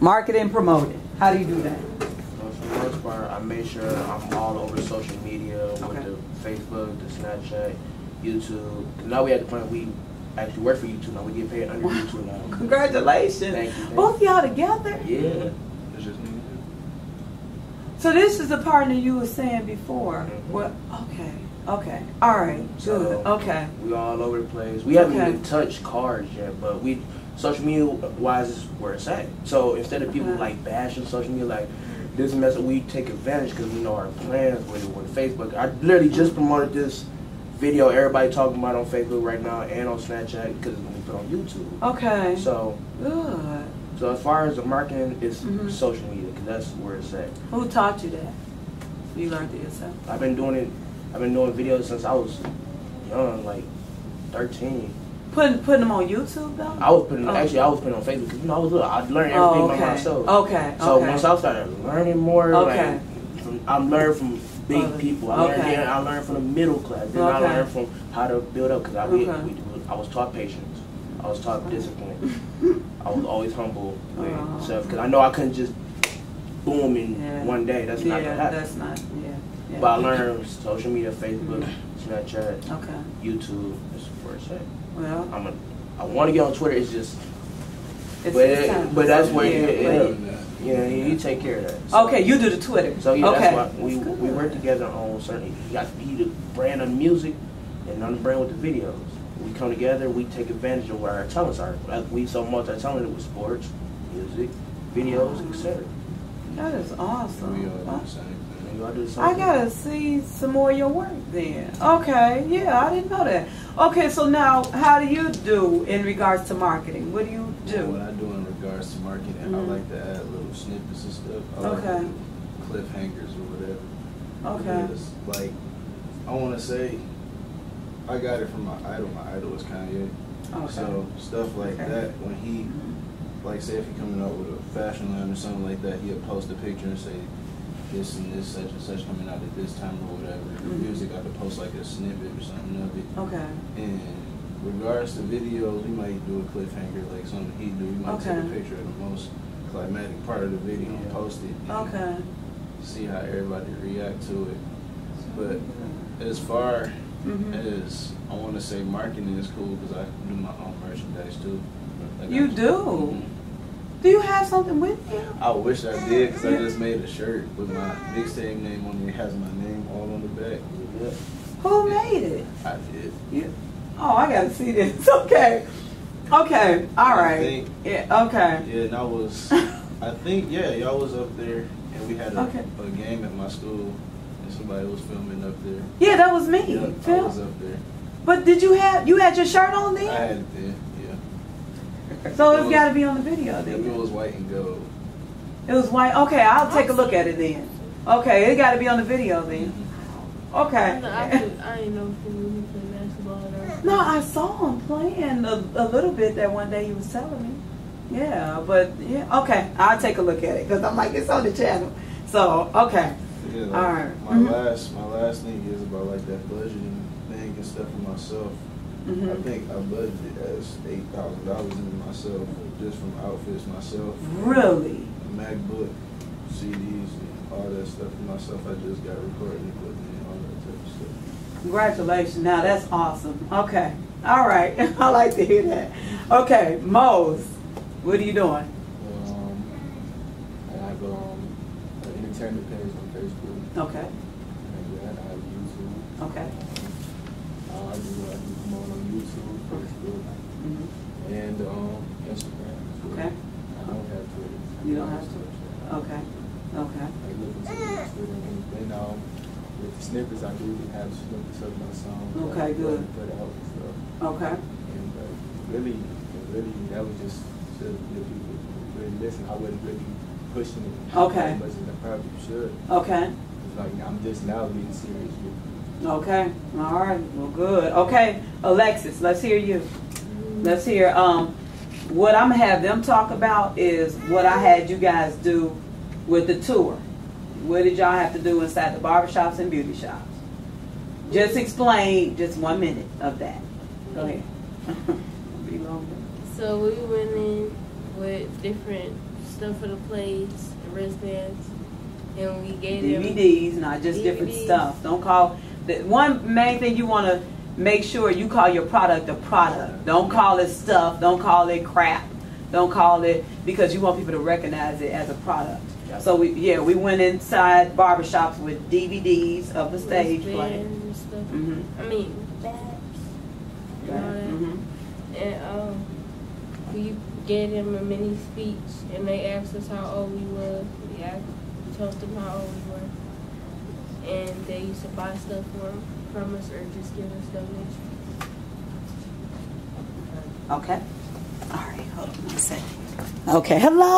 Market and promote it. How do you do that? But for the most part, I make sure I'm all over social media with Okay. the Facebook, the Snapchat, YouTube. now we at the point we actually work for YouTube now. We get paid under YouTube now. Congratulations. Thank you, thank Both y'all together? Yeah. It's just me. So this is the partner you were saying before. Mhm. What? Okay. Okay. All right. Good. So, Okay. We all over the place. We haven't Okay. even touched cars yet, but we social media wise is where it's at. So instead of people like bashing social media, like this message, we take advantage because we know our plans with it with Facebook. I literally just promoted this video everybody talking about on Facebook right now and on Snapchat because it's be put on YouTube. Okay. So Good. so as far as the marketing, it's Mhm. social media because that's where it's at. Who taught you that? You learned it yourself. I've been doing it. I've been doing videos since I was young, like thirteen. Putting putting them on YouTube though. I was putting Oh. actually I was putting on Facebook because you know I was little. I learned everything Oh, by myself. Okay. So okay. once I started learning more, Okay. like from, I learned from big Other- people. I learned okay. then I learned from the middle class. Then I learned from how to build up because I we, Okay. we, I was taught patience. I was taught discipline. I was always humble with Oh. stuff because I know I couldn't just boom in Yeah. one day. That's not yeah, gonna happen. that's not. Yeah. yeah. But I learned social media, Facebook, mm-hmm. Snapchat, Okay. YouTube. That's where it's at. Well, I'm a, I want to get on Twitter. It's just, it's, but it, but that's where Yeah, you, but- it, yeah, you, you take care of that. So- Okay, you do the Twitter. So yeah, okay. that's why we, we work together on certain. You got he the brand of music, and I'm the brand with the videos. We come together. We take advantage of what our talents are. Like, We so multi-talented with sports, music, videos, etc. That is awesome. We all do the same thing. You all do the same I gotta see some more of your work then. Okay, yeah, I didn't know that. Okay, so now how do you do in regards to marketing? What do you do? What? I do in regards to marketing, I Mhm. like to add little snippets and stuff. I like Okay. do cliffhangers or whatever. Okay. Because, like, I want to say, I got it from my idol. My idol is Kanye. Okay. So stuff like Okay. that, when he, like, say if he coming out with a fashion line or something like that, he'll post a picture and say, this and this, such and such coming out at this time or whatever. The Mhm. music, I could post like a snippet or something of it. Okay. In regards to videos, we might do a cliffhanger, like something he do. We might take a picture of the most climatic part of the video and post it. and Okay. See how everybody react to it. But as far Mhm. as I want to say, marketing is cool because I do my own merchandise too. Like, You I- do? Mhm. Do you have something with you? I wish I did because I just made a shirt with my mixtape name on it. It has my name all on the back. Yeah. Who made it? I did. Yeah. Oh, I gotta see this. Okay. Okay. All right. Think- Yeah. Okay. Yeah, and I was, I think, yeah, y'all was up there, and we had a, Okay. a game at my school, and somebody was filming up there. Yeah, that was me. Yeah, I was up there. But did you have you had your shirt on I then? had it there, yeah. So it's got to be on the video then. it was white and gold. It was white. Okay, I'll take a look at it then. Okay, it got to be on the video then. Mhm. Okay. I, I, didn't know if he really played basketball or. No, I saw him playing a, a little bit that one day he was telling me. Yeah, but yeah, okay, I'll take a look at it because I'm like it's on the channel. So okay, Yeah, like, All right. My Mhm. last, my last thing is about like that budgeting thing and stuff for myself. I hmm think I budgeted as eight thousand dollars into myself just from outfits myself. really. MacBook, CDs, and all that stuff for myself. I just got recording equipment and all that type of stuff. Congratulations. Now that's awesome. Okay, all right, I like to hear that. Okay, Mose, what are you doing? Um, I have um, an entertainment page on Facebook. Okay, And then I have YouTube. okay. I do I do promote on YouTube, Facebook, hmm and um, Instagram. Okay. I don't have Twitter. You don't have Twitter. Okay, okay. I look into Twitter and then um, with the snippets, I do have snippets of my song. Okay, I good. Put out and stuff. Okay. And uh, really, really, that was just to let people really listen. I wasn't really pushing it Okay. as much as I probably should. Okay. It's like I'm just now getting serious with it. Okay. All right. Well, good. Okay, Alexis, let's hear you. Let's hear. Um, what I'm gonna have them talk about is what I had you guys do with the tour. What did y'all have to do inside the barbershops and beauty shops? Just explain just one minute of that. Go ahead. Be longer. So we went in with different stuff for the plates, and wristbands, and we gave them DVDs, not just different stuff. Don't call the one main thing you want to make sure you call your product a product. Don't call it stuff. Don't call it crap. Don't call it because you want people to recognize it as a product. Yep. So we yeah we went inside barbershops with DVDs of the stage play. wristbands and stuff. Mhm. I mean bags and all that. Mhm. And um, we gave them a mini speech, and they asked us how old we were. Yeah, we told them how old we were, and they used to buy stuff from from us or just give us donations. Okay. All right. Hold on one second. Okay. Hello.